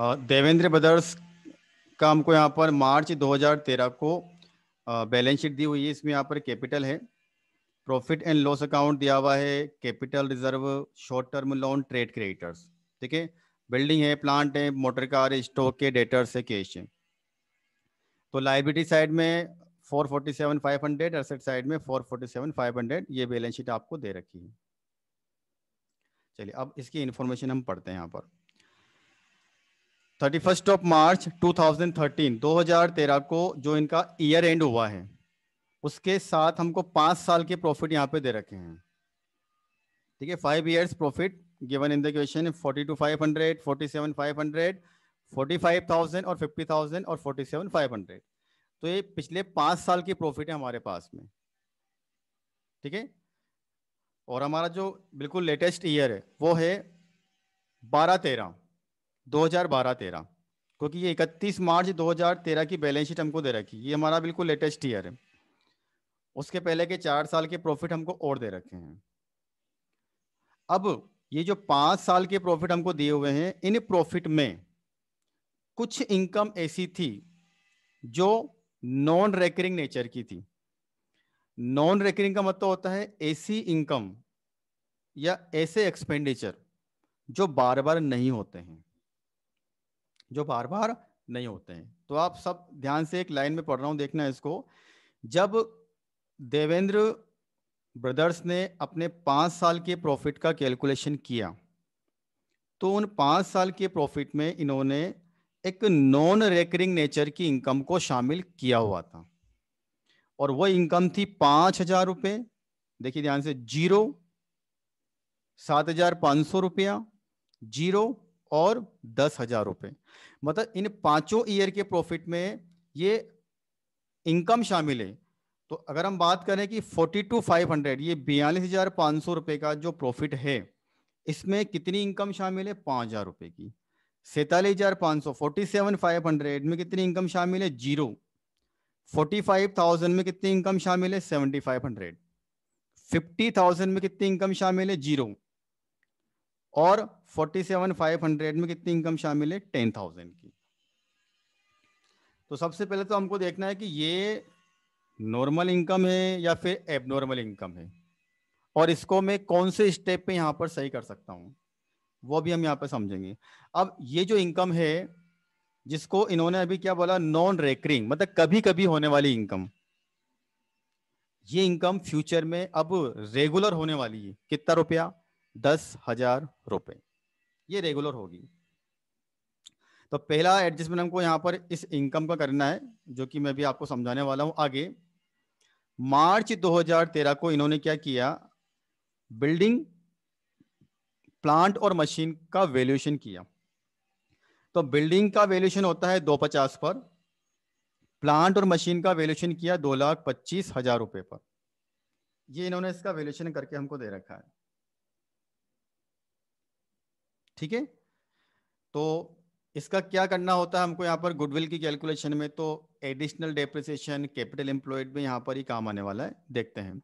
Devendra brothers का हमको यहाँ पर मार्च 2013 को बैलेंस शीट दी हुई है। इसमें यहाँ पर कैपिटल है। प्रॉफिट एंड लॉस अकाउंट दिया हुआ है। Capital reserve short term loan trade creditors. ठीक है? बिल्डिंग है प्लांट है मोटर कार है स्टॉक के डेटर्स है कैश है। तो लाइबिलिटी साइड में फोर 447,500 एसेट साइड में 447,500 ये बैलेंस शीट आपको दे रखी है। चलिए अब इसकी इंफॉर्मेशन हम पढ़ते हैं यहाँ पर। थर्टी फ़र्स्ट ऑफ़ मार्च 2013 2013 को जो इनका ईयर एंड हुआ है, उसके साथ हमको पाँच साल के प्रॉफिट यहाँ पे दे रखे हैं। ठीक है five years profit given in the question forty two five hundred forty seven five hundred forty five thousand और फिफ्टी थाउज़ेंड और फोर्टी सेवन फाइव हंड्रेड तो ये पिछले पाँच साल की प्रॉफिट है हमारे पास में। ठीक है? और हमारा जो बिल्कुल लेटेस्ट ईयर है, वो है बारह तेरह। दो हज़ार बारह तेरह। क्योंकि ये इकतीस मार्च दो हज़ार तेरह की बैलेंस शीट हमको दे रखी ये हमारा बिल्कुल लेटेस्ट ईयर है। उसके पहले के चार साल के प्रॉफिट हमको और दे रखे हैं। अब ये जो पाँच साल के प्रॉफिट हमको दिए हुए हैं, इन प्रॉफिट में कुछ इनकम ऐसी थी जो नॉन रेकरिंग नेचर की थी। नॉन रेकरिंग का मतलब होता है ऐसी इनकम या ऐसे एक्सपेंडिचर जो बार बार नहीं होते हैं। जो बार बार नहीं होते हैं। तो आप सब ध्यान से एक लाइन में पढ़ रहा हूँ, देखना इसको। जब देवेंद्र ब्रदर्स ने अपने पाँच साल के प्रॉफिट का कैलकुलेशन किया तो उन पाँच साल के प्रॉफिट में इन्होंने एक नॉन रेकरिंग नेचर की इनकम को शामिल किया हुआ था। और वो इनकम थी पाँच हज़ार रुपये, देखिए ध्यान से, ज़ीरो, सात हज़ार पाँच सौ रुपया, ज़ीरो और दस हज़ार रुपये मतलब इन पाँचों ईयर के प्रॉफिट में ये इनकम शामिल है। तो अगर हम बात करें कि फोर्टी टू फाइव हंड्रेड ये बयालीस हज़ार पाँच सौ रुपये का जो प्रॉफिट है, इसमें कितनी इनकम शामिल है? पाँच हज़ार रुपये की। सैतालीस हज़ार पाँच सौ फोर्टी सेवन फाइव हंड्रेड में कितनी इनकम शामिल है? ज़ीरो फोर्टी फाइव थाउज़ेंड में कितनी इनकम शामिल है? Seventy five hundred fifty thousand में कितनी इनकम शामिल है? ज़ीरो और फोर्टी सेवन फाइव हंड्रेड में कितनी इनकम शामिल है? टेन थाउज़ेंड की। तो सबसे पहले तो हमको देखना है कि ये नॉर्मल इनकम है या फिर एबनॉर्मल इनकम है? और इसको मैं कौन से स्टेप पे यहाँ पर सही कर सकता हूँ? वो भी हम यहाँ पर समझेंगे। अब ये जो इनकम है, जिसको इन्होंने अभी क्या बोला? नॉन रेकरिंग मतलब कभी कभी होने वाली इनकम ये इनकम फ्यूचर में अब रेगुलर होने वाली है। कितना रुपया? दस हज़ार रुपए। ये रेगुलर होगी। तो पहला एडजस्टमेंट हमको यहाँ पर इस इनकम का करना है, जो कि मैं भी आपको समझाने वाला हूँ आगे। मार्च 2013 को इन्होंने क्या किया? बिल्डिंग, प्लांट और मशीन का वैल्यूएशन किया। तो बिल्डिंग का वैल्यूएशन होता है दो पचास पर, प्लांट और मशीन का वैल्यूएशन किया दो लाख पच्चीस हज़ार रुपए पर। ये इन्होंने इसका वैल्यूएशन करके हमको दे रखा है। ठीक है? तो इसका क्या करना होता है हमको यहाँ पर गुडविल की कैलकुलेशन में? तो एडिशनल डेप्रिसिएशन कैपिटल एम्प्लॉयड में यहाँ पर ही काम आने वाला है। देखते हैं।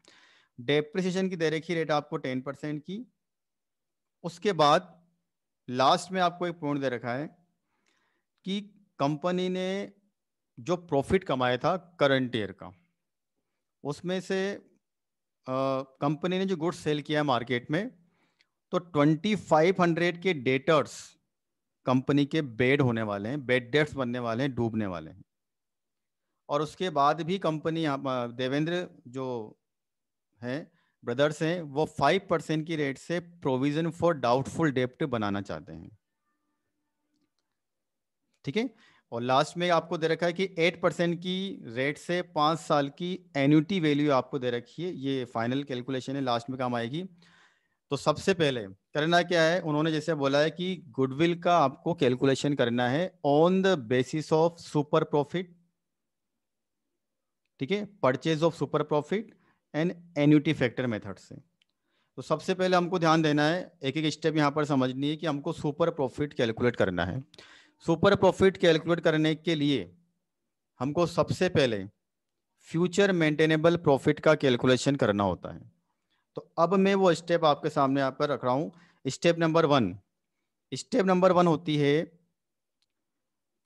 डेप्रिसिएशन की दे रखी रेट आपको टेन परसेंट की। उसके बाद लास्ट में आपको एक पॉइंट दे रखा है कि कंपनी ने जो प्रॉफिट कमाया था करंट ईयर का, उसमें से कंपनी ने जो गुड्स सेल किया है मार्केट में तो 2500 के डेटर्स कंपनी के बेड होने वाले हैं बेड डेट्स बनने वाले हैं, डूबने वाले हैं। और उसके बाद भी कंपनी देवेंद्र जो है ब्रदर्स हैं, वो फाइव परसेंट की रेट से प्रोविज़न फॉर डाउटफुल डेप्ट बनाना चाहते हैं। ठीक है? और लास्ट में आपको दे रखा है कि एट परसेंट की रेट से पाँच साल की एन्यूटी वैल्यू आपको दे रखी है। ये फाइनल कैलकुलेशन है लास्ट में काम आएगी। तो सबसे पहले करना क्या है? उन्होंने जैसे बोला है कि गुडविल का आपको कैलकुलेशन करना है on the basis of super profit ठीक है? Purchase of super profit and annuity factor method से। तो सबसे पहले हमको ध्यान देना है, एक एक स्टेप यहाँ पर समझनी है कि हमको सुपर प्रॉफिट कैलकुलेट करना है। सुपर प्रॉफिट कैलकुलेट करने के लिए हमको सबसे पहले फ्यूचर मेंटेनेबल प्रॉफिट का कैलकुलेशन करना होता है। तो अब मैं वो स्टेप आपके सामने यहाँ पर रख रहा हूँ। Step number one step number one होती है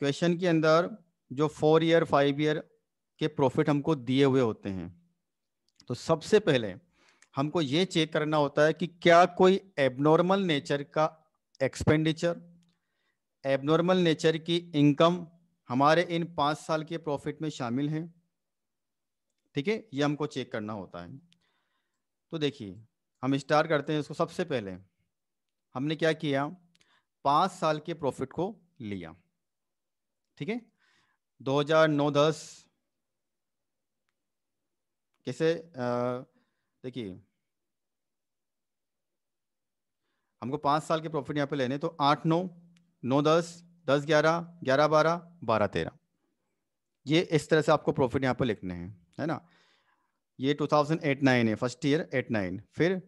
क्वेश्चन के अंदर जो फोर ईयर फाइव ईयर के प्रॉफिट हमको दिए हुए होते हैं। तो सबसे पहले हमको ये चेक करना होता है कि क्या कोई एबनॉर्मल नेचर का एक्सपेंडिचर एबनॉर्मल नेचर की इनकम हमारे इन पाँच साल के प्रॉफिट में शामिल है। ठीक है? ये हमको चेक करना होता है। तो देखिए, हम स्टार्ट करते हैं इसको सबसे पहले। हमने क्या किया? पाँच साल के प्रॉफिट को लिया। ठीक है? 2009-10 कैसे देखिए। हमको पाँच साल के प्रॉफिट यहाँ पे लेने तो आठ, नौ नौ दस दस ग्यारह ग्यारह बारह बारह तेरह। ये इस तरह से आपको प्रॉफिट यहाँ पे लिखने हैं, है ना? ये 2008 नाइन है फ़र्स्ट ईयर एट नाइन फिर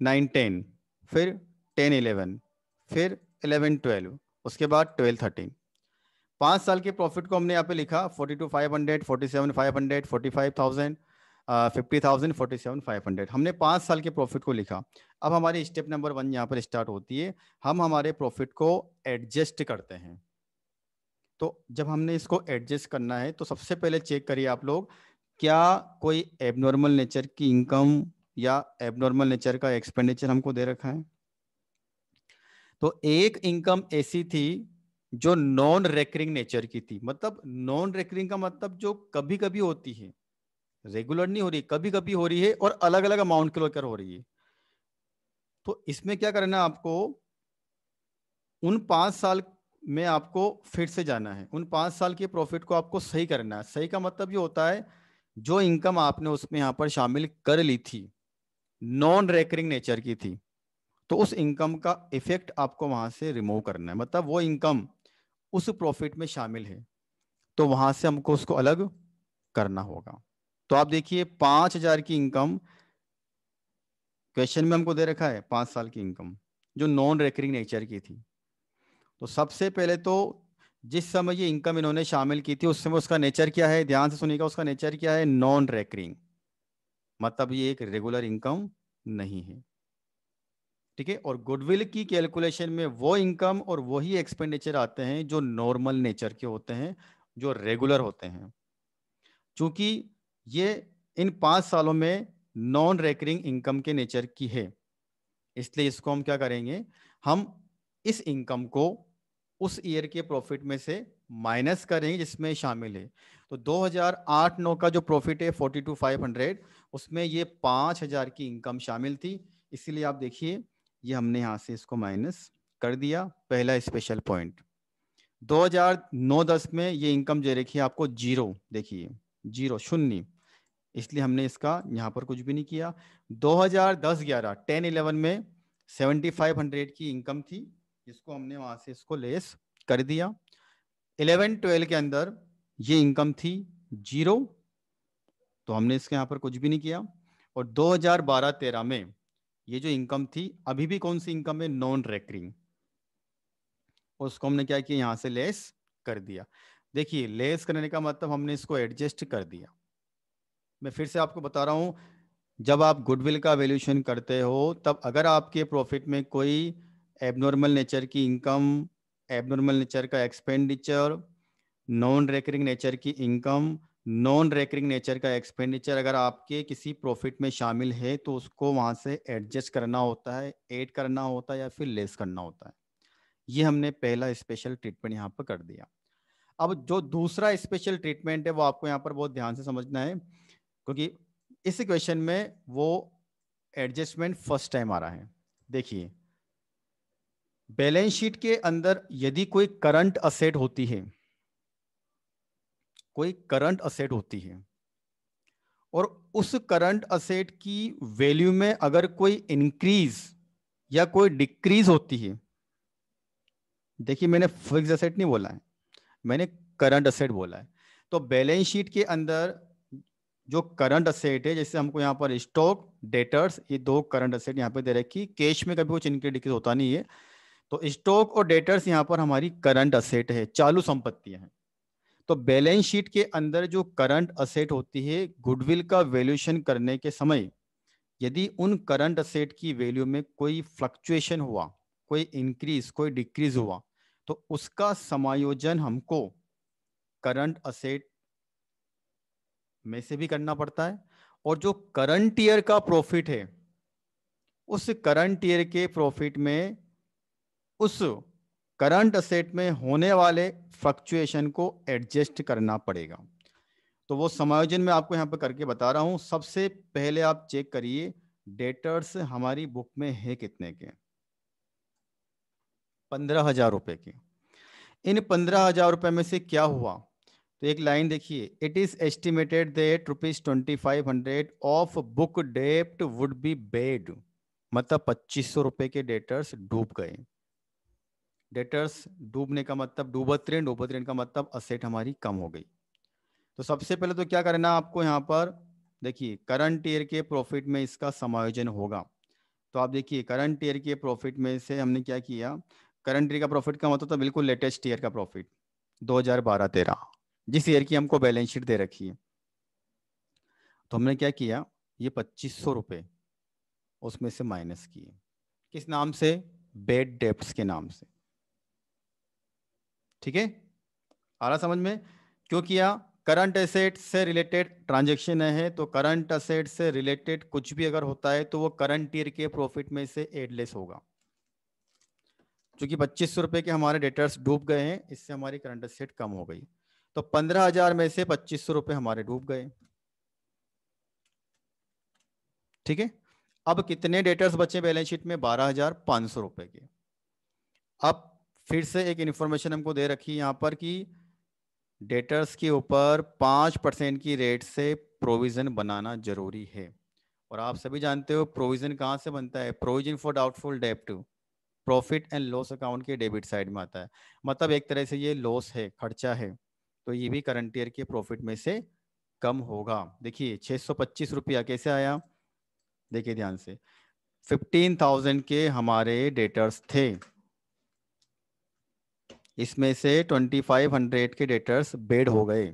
नाइन टेन फिर टेन इलेवन फिर इलेवन ट्वेल्व उसके बाद ट्वेल्व थर्टीन पाँच साल के प्रॉफिट को हमने यहाँ पे लिखा forty two five hundred forty seven five hundred forty five thousand fifty thousand forty seven five hundred हमने पाँच साल के प्रॉफिट को लिखा। अब हमारी स्टेप नंबर वन यहाँ पर स्टार्ट होती है, हम हमारे प्रॉफिट को एडजस्ट करते हैं। तो जब हमने इसको एडजस्ट करना है तो सबसे पहले चेक करिए आप लोग क्या कोई एबनॉर्मल नेचर की इनकम या एबनॉर्मल नेचर का एक्सपेंडिचर हमको दे रखा है? तो एक इनकम ऐसी थी जो नॉन रेकरिंग नेचर की थी। मतलब नॉन रेकरिंग का मतलब जो कभी कभी होती है। रेगुलर नहीं हो रही कभी कभी हो रही है और अलग अलग अमाउंट के लेकर हो रही है। तो इसमें क्या करना है आपको? उन पाँच साल में आपको फिर से जाना है। उन पाँच साल के प्रॉफिट को आपको सही करना है। सही का मतलब ये होता है जो इनकम आपने उसमें यहाँ पर शामिल कर ली थी नॉन रेकरिंग नेचर की थी तो उस इनकम का इफ़ेक्ट आपको वहाँ से रिमूव करना है। मतलब वो इनकम उस प्रॉफिट में शामिल है तो वहाँ से हमको उसको अलग करना होगा। तो आप देखिए, पाँच हज़ार की इनकम क्वेश्चन में हमको दे रखा है, पाँच साल की इनकम जो नॉन रेकरिंग नेचर की थी। तो सबसे पहले तो जिस समय ये इनकम इन्होंने शामिल की थी, उस समय उसका नेचर क्या है? ध्यान से सुनिएगा, उसका नेचर क्या है? नॉन रेकरिंग मतलब ये एक रेगुलर इनकम नहीं है। ठीक है? और गुडविल की कैलकुलेशन में वो इनकम और वही एक्सपेंडिचर आते हैं जो नॉर्मल नेचर के होते हैं, जो रेगुलर होते हैं। क्योंकि ये इन पाँच सालों में नॉन रेकरिंग इनकम के नेचर की है। इसलिए इसको हम क्या करेंगे? हम इस इनकम को उस ईयर के प्रॉफिट में से माइनस करेंगे जिसमें शामिल है। तो 2008-9 का जो प्रॉफिट है 42,500 उसमें ये 5,000 की इनकम शामिल थी। इसीलिए आप देखिए ये हमने यहाँ से इसको माइनस कर दिया पहला स्पेशल पॉइंट। 2009-10 में ये इनकम जो रखी आपको ज़ीरो देखिए ज़ीरो शून्य। इसलिए हमने इसका यहाँ पर कुछ भी नहीं किया। 2010-11 10-11 में 7500 की इनकम थी। जिसको हमने वहाँ से इसको लेस कर दिया। 11-12 के अंदर ये इनकम थी ज़ीरो तो हमने इसके यहाँ पर कुछ भी नहीं किया। और 2012-13 में ये जो इनकम थी, अभी भी कौन सी इनकम है? Non recurring. उसको हमने क्या किया? यहाँ से लेस कर दिया। देखिए, लेस करने का मतलब हमने इसको एडजस्ट कर दिया। मैं फिर से आपको बता रहा हूँ, जब आप गुडविल का वैल्यूएशन करते हो, तब अगर आपके प्रॉफिट में कोई एबनॉर्मल नेचर की इनकम एबनॉर्मल नेचर का एक्सपेंडिचर नॉन रेकरिंग नेचर की इनकम नॉन रेकरिंग नेचर का एक्सपेंडिचर अगर आपके किसी प्रॉफिट में शामिल है तो उसको वहाँ से एडजस्ट करना होता है ऐड करना होता है या फिर लेस करना होता है। ये हमने पहला स्पेशल ट्रीटमेंट यहाँ पर कर दिया। अब जो दूसरा स्पेशल ट्रीटमेंट है, वो आपको यहाँ पर बहुत ध्यान से समझना है, क्योंकि इस क्वेश्चन में वो एडजस्टमेंट फ़र्स्ट टाइम आ रहा है। देखिए बैलेंस शीट के अंदर यदि कोई करंट असेट होती है, कोई करंट असेट होती है, और उस करंट असेट की वैल्यू में अगर कोई इंक्रीज या कोई डिक्रीज होती है, देखिए मैंने फिक्स असेट नहीं बोला है, मैंने करंट असेट बोला है। तो बैलेंस शीट के अंदर जो करंट असेट है, जैसे हमको यहाँ पर स्टॉक डेटर्स ये दो करंट असेट यहाँ पे दे रखी कैश में कभी कुछ इंक्रीज डिक्रीज होता नहीं है तो स्टॉक और डेटर्स यहाँ पर हमारी करंट असेट है, चालू संपत्तियाँ हैं। तो बैलेंस शीट के अंदर जो करंट असेट होती है, गुडविल का वैल्यूएशन करने के समय, यदि उन करंट असेट की वैल्यू में कोई फ्लक्चुएशन हुआ, कोई इंक्रीज कोई डिक्रीज हुआ तो उसका समायोजन हमको करंट असेट में से भी करना पड़ता है। और जो करंट ईयर का प्रॉफिट है, उस करंट ईयर के प्रॉफिट में उस करंट असेट में होने वाले फ्लक्चुएशन को एडजस्ट करना पड़ेगा। तो वो समायोजन में आपको यहाँ पर करके बता रहा हूँ। सबसे पहले आप चेक करिए डेटर्स हमारी बुक में है कितने के? पंद्रह हज़ार रुपए के। इन पंद्रह हज़ार रुपए में से क्या हुआ? तो एक लाइन देखिए it is estimated that rupees twenty five hundred of book dept would be bad मतलब पच्चीस सौ रुपए के डेटर्स डूब गए। डेटर्स डूबने का मतलब डूबत ऋण डूबत ऋण का मतलब असेट हमारी कम हो गई। तो सबसे पहले तो क्या करना आपको यहाँ पर, देखिए करंट ईयर के प्रॉफिट में इसका समायोजन होगा। तो आप देखिए करंट ईयर के प्रॉफिट में से हमने क्या किया करंट ईयर का प्रॉफिट का मतलब तो बिल्कुल लेटेस्ट ईयर का प्रॉफिट 2012-13 जिस ईयर की हमको बैलेंस शीट दे रखी है। तो हमने क्या किया, ये पच्चीस सौ उसमें से माइनस किए। किस नाम से? बेड डेप्स के नाम से। ठीक है? आ रहा समझ में? क्यों किया करंट एसेट से रिलेटेड ट्रांजेक्शन है तो करंट असेट से रिलेटेड कुछ भी अगर होता है तो वो करंट ईयर के प्रॉफिट में से एडलेस होगा। क्योंकि पच्चीस सौ रुपए के हमारे डेटर्स डूब गए हैं, इससे हमारी करंट असेट कम हो गई। तो पंद्रह हज़ार में से पच्चीस सौ रुपए हमारे डूब गए। ठीक है? अब कितने डेटर्स बचे बैलेंस शीट में? बारह हज़ार पाँच सौ रुपए के। अब फिर से एक इन्फॉर्मेशन हमको दे रखी है यहाँ पर कि डेटर्स के ऊपर पाँच परसेंट की रेट से प्रोविज़न बनाना ज़रूरी है। और आप सभी जानते हो प्रोविज़न कहाँ से बनता है? प्रोविज़न फॉर डाउटफुल डेप्ट प्रॉफिट एंड लॉस अकाउंट के डेबिट साइड में आता है। मतलब एक तरह से ये लॉस है, खर्चा है तो ये भी करंट ईयर के प्रॉफिट में से कम होगा। देखिए, छह सौ पच्चीस रुपया कैसे आया? देखिए ध्यान से। फिफ्टीन थाउज़ेंड के हमारे डेटर्स थे। इसमें से ट्वेंटी फाइव हंड्रेड के डेटर्स बेड हो गए।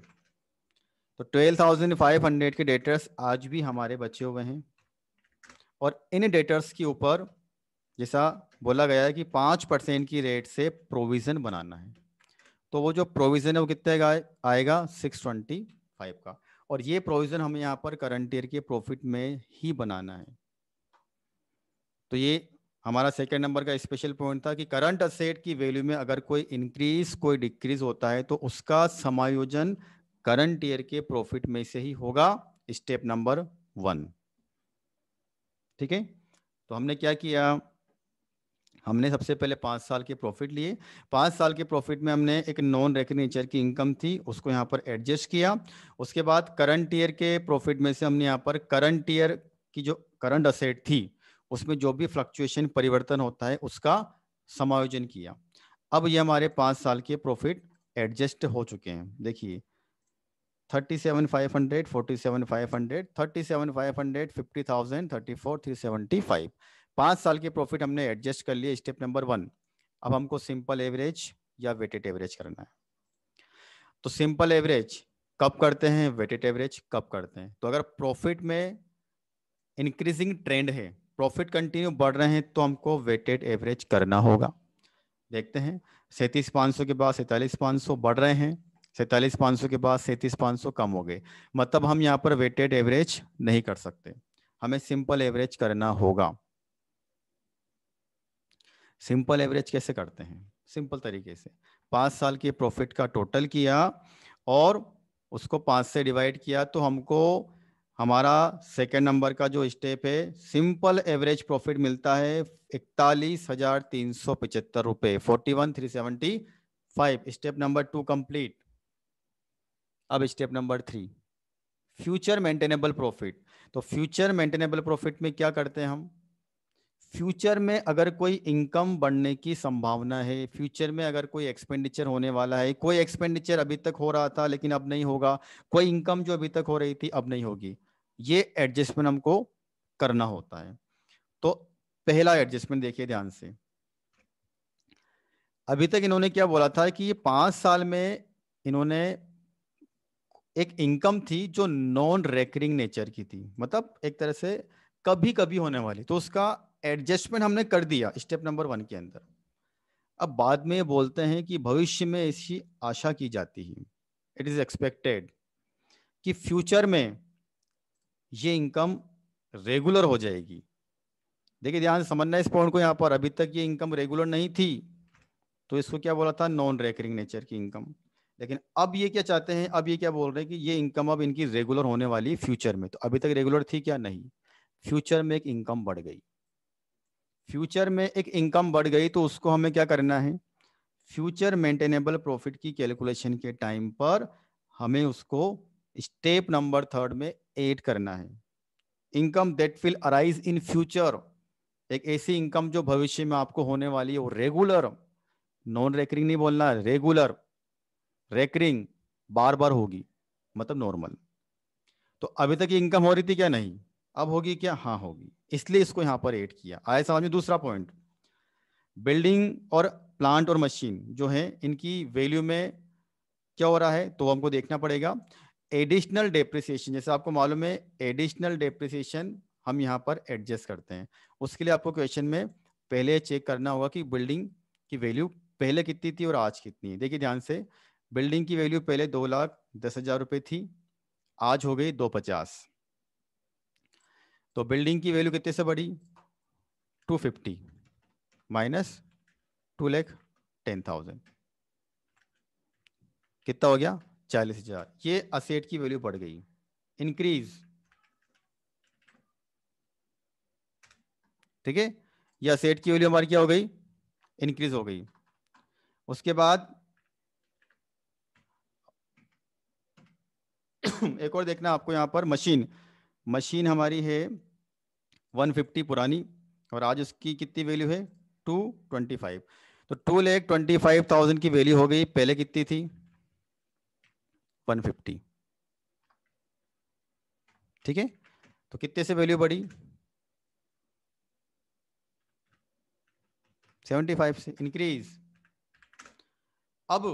तो ट्वेल्व थाउज़ेंड फाइव हंड्रेड के डेटर्स आज भी हमारे बचे हुए हैं। और इन डेटर्स के ऊपर जैसा बोला गया है कि पाँच परसेंट की रेट से प्रोविज़न बनाना है। तो वो जो प्रोविज़न है वो कितने का आएगा? सिक्स ट्वेंटी फाइव का। और ये प्रोविज़न हमें यहाँ पर करंट ईयर के प्रॉफिट में ही बनाना है। तो ये हमारा सेकेंड नंबर का स्पेशल पॉइंट था कि करंट असेट की वैल्यू में अगर कोई इंक्रीज कोई डिक्रीज होता है तो उसका समायोजन करंट ईयर के प्रॉफिट में से ही होगा स्टेप नंबर वन ठीक है? तो हमने क्या किया? हमने सबसे पहले पाँच साल के प्रॉफिट लिए। पाँच साल के प्रॉफिट में हमने एक नॉन रेकरिंग नेचर की इनकम थी, उसको यहाँ पर एडजस्ट किया। उसके बाद करंट ईयर के प्रॉफिट में से हमने यहाँ पर करंट ईयर की जो करंट असेट थी उसमें जो भी फ्लक्चुएशन परिवर्तन होता है, उसका समायोजन किया। अब ये हमारे पाँच साल के प्रॉफिट एडजस्ट हो चुके हैं। देखिए thirty seven five hundred forty seven five hundred thirty seven five hundred fifty thousand thirty four three seventy five पाँच साल के प्रॉफिट हमने एडजस्ट कर लिए स्टेप नंबर वन अब हमको सिंपल एवरेज या वेटेड एवरेज करना है। तो सिंपल एवरेज कब करते हैं? वेटेड एवरेज कब करते हैं? तो अगर प्रॉफिट में इंक्रीजिंग ट्रेंड है प्रॉफिट कंटिन्यू बढ़ रहे हैं तो हमको वेटेड एवरेज करना होगा। देखते हैं, सैंतीस पाँच सौ के बाद सैंतालीस पाँच सौ बढ़ रहे हैं, सैंतालीस पाँच सौ के बाद सैंतीस पाँच सौ कम हो गए। मतलब हम यहाँ पर वेटेड एवरेज नहीं कर सकते। हमें सिंपल एवरेज करना होगा। सिंपल एवरेज कैसे करते हैं? सिंपल तरीके से। पाँच साल के प्रॉफिट का टोटल किया और उसको पाँच से डिवाइड किया तो हमको हमारा सेकेंड नंबर का जो स्टेप है सिंपल एवरेज प्रॉफिट मिलता है इकतालीस हज़ार तीन सौ पिचहत्तर रुपए forty one three seventy five step number two complete अब step number three future maintainable profit तो फ्यूचर मेंटेनेबल प्रॉफिट में क्या करते हैं हम? फ्यूचर में अगर कोई इनकम बढ़ने की संभावना है, फ्यूचर में अगर कोई एक्सपेंडिचर होने वाला है, कोई एक्सपेंडिचर अभी तक हो रहा था लेकिन अब नहीं होगा, कोई इनकम जो अभी तक हो रही थी अब नहीं होगी, ये एडजस्टमेंट हमको करना होता है। तो पहला एडजस्टमेंट देखिए ध्यान से। अभी तक इन्होंने क्या बोला था कि ये पाँच साल में इन्होंने एक इनकम थी जो नॉन रेकरिंग नेचर की थी मतलब एक तरह से कभी कभी होने वाली तो उसका एडजस्टमेंट हमने कर दिया स्टेप नंबर वन के अंदर। अब बाद में बोलते हैं कि भविष्य में ऐसी आशा की जाती है। इट इज़ एक्सपेक्टेड कि फ्यूचर में ये इनकम रेगुलर हो जाएगी। देखिए, ध्यान समझना इस पॉइंट को यहाँ पर। अभी तक ये इनकम रेगुलर नहीं थी तो इसको क्या बोला था? नॉन रेकरिंग नेचर की इनकम लेकिन अब ये क्या चाहते हैं? अब ये क्या बोल रहे हैं कि ये इनकम अब इनकी रेगुलर होने वाली फ्यूचर में। तो अभी तक रेगुलर थी क्या? नहीं। फ्यूचर में एक इनकम बढ़ गई। फ्यूचर में एक इनकम बढ़ गई तो उसको हमें क्या करना है? फ्यूचर मेंटेनेबल प्रॉफिट की कैलकुलेशन के टाइम पर हमें उसको स्टेप नंबर थर्ड में एड करना है। Income that will arise in future, एक ऐसी इनकम जो भविष्य में आपको होने वाली है, वो रेगुलर, नॉन रेकरिंग नहीं बोलना, रेगुलर, रेकरिंग बार बार होगी मतलब नॉर्मल। तो अभी तक इनकम हो रही थी क्या? नहीं। अब होगी क्या? हाँ होगी। इसलिए इसको यहाँ पर ऐड किया। आए समझ में दूसरा पॉइंट बिल्डिंग और प्लांट और मशीन जो है, इनकी वैल्यू में क्या हो रहा है? तो हमको देखना पड़ेगा। एडिशनल डेप्रिसिएशन जैसे आपको मालूम है एडिशनल डेप्रिसिएशन हम यहाँ पर एडजस्ट करते हैं। उसके लिए आपको क्वेश्चन में पहले चेक करना होगा कि बिल्डिंग की वैल्यू पहले कितनी थी और आज कितनी है। देखिए ध्यान से बिल्डिंग की वैल्यू पहले दो लाख दस हज़ार रुपये थी, आज हो गई दो पचास। तो बिल्डिंग की वैल्यू कितने से बढ़ी? Two fifty, minus two lakh ten thousand. कितना हो गया? चालीस हज़ार। ये असेट की वैल्यू बढ़ गई। इंक्रीज ठीक है? ये असेट की वैल्यू हमारी क्या हो गई? इंक्रीज हो गई। उसके बाद एक और देखना आपको यहाँ पर। मशीन मशीन हमारी है 150 पुरानी और आज उसकी कितनी वैल्यू है? 225 तो two lakh twenty five thousand की वैल्यू हो गई। पहले कितनी थी? 150 ठीक है? तो कितने से वैल्यू बढ़ी? 75 से इंक्रीज अब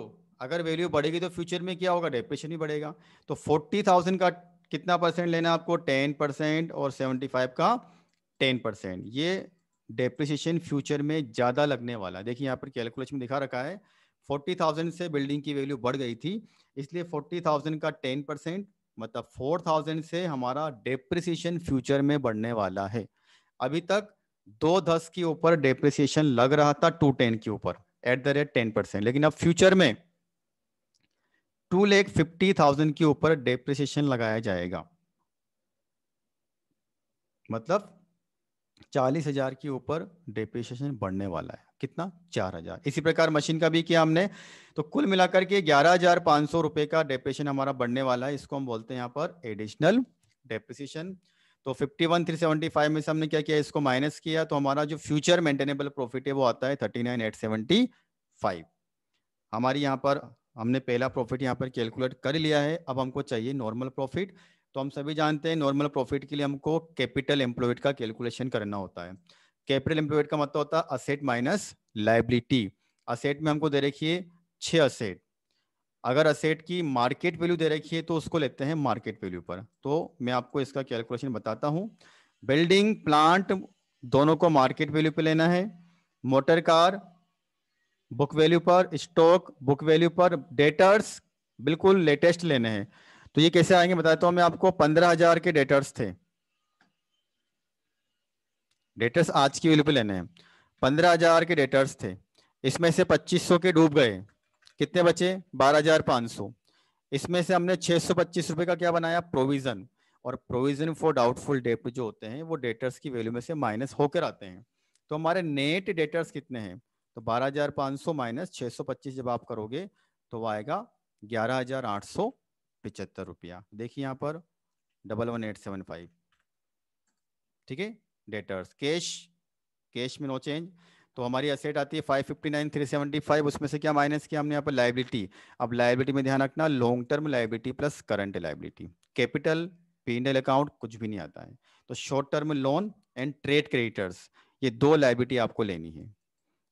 अगर वैल्यू बढ़ेगी तो फ्यूचर में क्या होगा? डेप्रेशन भी बढ़ेगा। तो 40,000 का कितना परसेंट लेना आपको? टेन परसेंट और 75 का टेन परसेंट ये डेप्रिसिएशन फ्यूचर में ज़्यादा लगने वाला देखिए यहाँ पर कैलकुलेशन में दिखा रखा है। 40,000 से बिल्डिंग की वैल्यू बढ़ गई थी इसलिए 40,000 का टेन परसेंट मतलब 4,000 से हमारा डेप्रिसिएशन फ्यूचर में बढ़ने वाला है। अभी तक दो दस के ऊपर डेप्रिसिएशन लग रहा था टू टेन के ऊपर at the rate ten percent लेकिन अब फ्यूचर में टू लेख फिफ्टी थाउज़ेंड के ऊपर डेप्रिसिएशन लगाया जाएगा। मतलब चालीस हज़ार के ऊपर डेप्रिसिएशन बढ़ने वाला है। कितना? चार हज़ार। इसी प्रकार मशीन का भी किया हमने। तो कुल मिलाकर के ग्यारह हज़ार पाँच सौ रुपए का डेप्रिसिएशन हमारा बढ़ने वाला है। इसको हम बोलते हैं यहाँ पर एडिशनल डेप्रिसिएशन तो 51 375 में से हमने क्या किया? इसको माइनस किया। तो हमारा जो फ्यूचर मेंटेनेबल प्रॉफिट है वो आता है 39875 हमारी यहाँ पर हमने पहला प्रॉफिट यहाँ पर कैलकुलेट कर लिया है, अब हमको चाहिए नॉर्मल प्रॉफिट तो हम सभी जानते हैं नॉर्मल प्रॉफिट के लिए हमको कैपिटल एम्प्लॉयड का कैलकुलेशन करना होता है। कैपिटल एम्प्लॉयड का मतलब होता है असेट माइनस लाइबिलिटी असेट में हमको दे रखिए छह असेट अगर असेट की मार्केट वैल्यू दे रखी है तो उसको लेते हैं मार्केट वैल्यू पर। तो मैं आपको इसका कैलकुलेशन बताता हूँ। बिल्डिंग प्लांट दोनों को मार्केट वैल्यू पे लेना है। मोटर कार बुक वैल्यू पर, स्टॉक, बुक वैल्यू पर, डेटर्स, बिल्कुल लेटेस्ट लेने हैं। तो ये कैसे आएँगे बताता हूँ मैं आपको, पंद्रह हज़ार के डेटर्स थे। डेटर्स आज की वैल्यू पे लेने हैं। पंद्रह हज़ार के डेटर्स थे। इसमें से पच्चीस सौ के डूब गए। कितने बचे? बारह हज़ार पाँच सौ। इसमें से हमने छह सौ पच्चीस रुपए का क्या बनाया? प्रोविज़न और प्रोविज़न फॉर डाउटफुल डेट जो होते हैं, वो डेटर्स की वैल्यू में से माइनस होकर आते हैं। तो हमारे नेट डेटर्स कितने हैं? तो बारह हज़ार पाँच सौ माइनस छह सौ पच्चीस जब आप करोगे तो वह आएगा ग्यारह हज़ार आठ सौ रुपया। देखिए यहाँ पर double one eight seven five ठीक है? डेटर्स कैश कैश में नो चेंज तो हमारी असेट आती है five fifty nine three seventy five उसमें से क्या माइनस किया हमने यहाँ पर? लाइबिलिटी अब लाइबिलिटी में ध्यान रखना long term liability plus current liability capital PNL account कुछ भी नहीं आता है। तो short term loan and trade creditors ये दो लाइबिलिटी आपको लेनी है।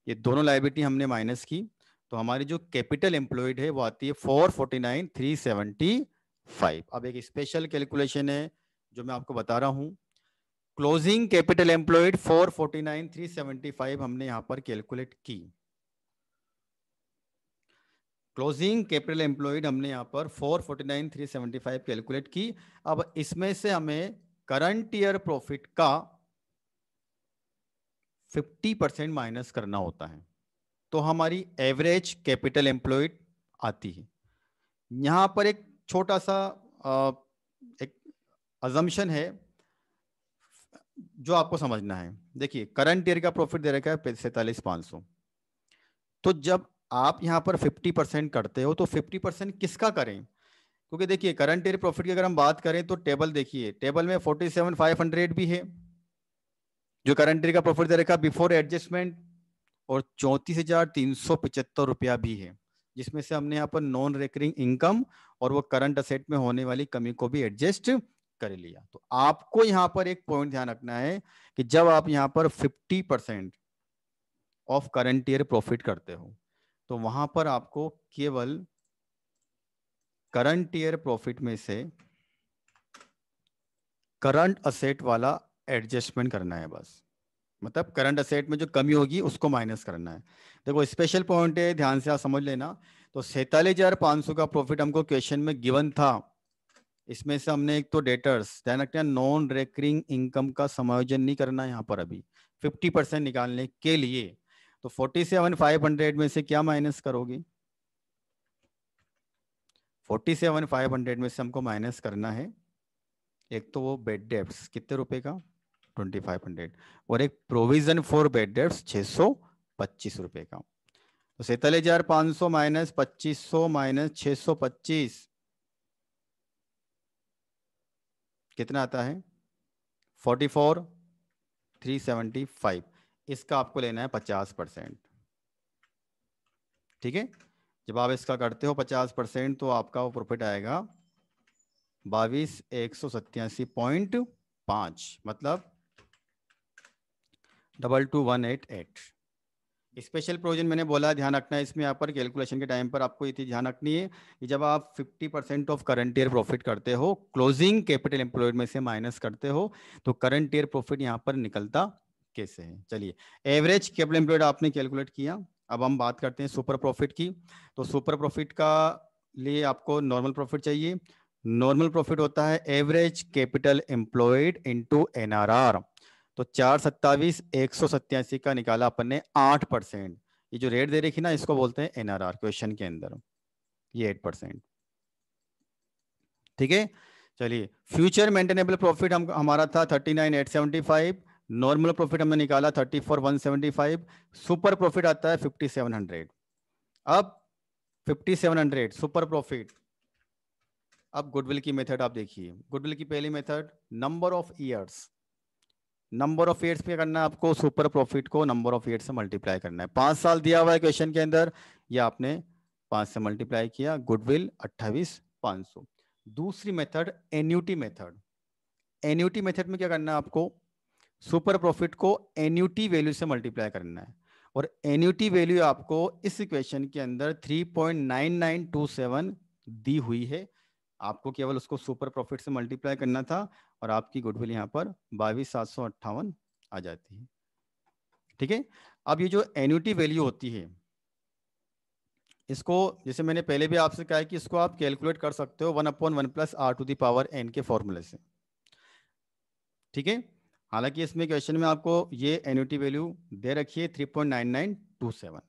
ये दोनों लाइबिलिटी हमने माइनस की तो हमारी जो कैपिटल एम्प्लॉयड है, वो आती है four forty nine three seventy five अब एक स्पेशल कैलकुलेशन है, जो मैं आपको बता रहा हूँ। क्लोजिंग कैपिटल एम्प्लॉयड 449 375 हमने यहाँ पर कैलकुलेट की। क्लोजिंग कैपिटल एम्प्लॉयड हमने यहाँ पर four forty nine three seventy five calculate की। अब इसमें से हमें करंट ईयर प्रॉफिट का फिफ्टी परसेंट माइनस करना होता है तो हमारी एवरेज कैपिटल एम्प्लॉयड आती है। यहाँ पर एक छोटा सा एक अजम्पन है जो आपको समझना है। देखिए करंट ईयर का प्रॉफिट दे रखा है सैतालीस पाँच सौ। तो जब आप यहाँ पर 50 परसेंट करते हो तो 50 परसेंट किसका करें? क्योंकि देखिए करंट ईयर प्रॉफिट की अगर हम बात करें तो टेबल देखिए टेबल में 47,500 भी है। जो करंट ईयर का प्रॉफिट दे रखा बिफोर एडजस्टमेंट और चौंतीस हज़ार तीन सौ पिचहत्तर रुपया भी है, जिसमें से हमने यहाँ पर नॉन रिकरिंग इनकम और वो करंट असेट में होने वाली कमी को भी एडजस्ट कर लिया। तो आपको यहाँ पर एक पॉइंट ध्यान रखना है कि जब आप यहाँ पर 50 percent of current year profit करते हो तो वहाँ पर आपको केवल करंट ईयर प्रॉफिट में से करंट असेट वाला एडजस्टमेंट करना है बस। मतलब करंट असेट में जो कमी होगी, उसको माइनस करना है। देखो स्पेशल पॉइंट है, ध्यान से आप समझ लेना। तो सैतालीस हज़ार पाँच सौ का प्रॉफिट हमको क्वेश्चन में गिवन था। इसमें से हमने एक तो डेटर्स ध्यान रखते हैं नॉन रेकरिंग इनकम का समायोजन नहीं करना यहाँ पर अभी। फिफ्टी परसेंट निकालने के लिए। तो फोर्टी सेवन फाइव हंड्रेड में से क्या माइनस करोगे? फोर्टी सेवन फाइव हंड्रेड में से हमको माइनस करना है। एक तो वो बेड डेप्स कितने रुपए का? ट्वेंटी फाइव हंड्रेड और एक प्रोविज़न फॉर बेड डेप्स छह सौ पच्चीस रुपए का। तो सैतालीस हज़ार पाँच सौ माइनस पच्चीस सौ माइनस छह सौ पच्चीस कितना आता है? Forty four, three seventy five. इसका आपको लेना है पचास परसेंट। ठीक है? जब आप इसका करते हो पचास परसेंट तो आपका वो प्रॉफिट आएगा बाईस एक सौ सत्यासी पॉइंट पाँच। मतलब double two one eight eight special provision मैंने बोला, ध्यान रखना है इसमें यहाँ पर कैलकुलेशन के टाइम पर आपको ये ध्यान रखनी है कि जब आप 50 percent of current year profit करते हो क्लोजिंग कैपिटल एम्प्लॉयड में से माइनस करते हो तो करंट ईयर प्रॉफिट यहाँ पर निकलता कैसे है? चलिए एवरेज कैपिटल एम्प्लॉयड आपने कैलकुलेट किया। अब हम बात करते हैं सुपर प्रॉफिट की। तो सुपर प्रॉफिट का लिए आपको नॉर्मल प्रॉफिट चाहिए। नॉर्मल प्रॉफिट होता है average capital employed into NRR तो चार सत्तावीस, एक सौ सत्यासी का निकाला अपन ने आठ परसेंट। ये जो रेट दे रखी ना, इसको बोलते हैं एनआरआर क्वेश्चन के अंदर। ये एट परसेंट ठीक है? चलिए फ्यूचर मेंटेनेबल प्रॉफिट हम, हमारा था thirty nine eight seventy five normal profit हमने निकाला thirty four one seventy five super profit आता है फिफ्टी सेवन हंड्रेड अब fifty seven hundred super profit अब गुडविल की मेथड आप देखिए। गुडविल की पहली method number of years number of years पे करना है आपको सुपर प्रॉफिट को नंबर ऑफ़ ईयर्स से मल्टीप्लाई करना है। पाँच साल दिया हुआ है क्वेश्चन के अंदर, या आपने पाँच से मल्टीप्लाई किया गुडविल अट्ठावीस पाँच सौ। दूसरी method annuity method annuity method में क्या करना है आपको? सुपर प्रॉफिट को एन्यूटी वैल्यू से मल्टीप्लाई करना है। और एन्यूटी वैल्यू आपको इस इक्वेशन के अंदर 3.9927 दी हुई है। आपको केवल उसको सुपर प्रॉफिट से मल्टीप्लाई करना था। और आपकी गुडविल यहाँ पर बाईस सात सौ अट्ठावन आ जाती है। ठीक है? अब ये जो एन्यूटी वैल्यू होती है, इसको जैसे मैंने पहले भी आपसे कहा है कि इसको आप कैलकुलेट कर सकते हो one upon one plus R to the power N के फॉर्मूले से। ठीक है? हालाँकि इसमें क्वेश्चन में आपको ये एन्यूटी वैल्यू दे रखी है three point nine nine two seven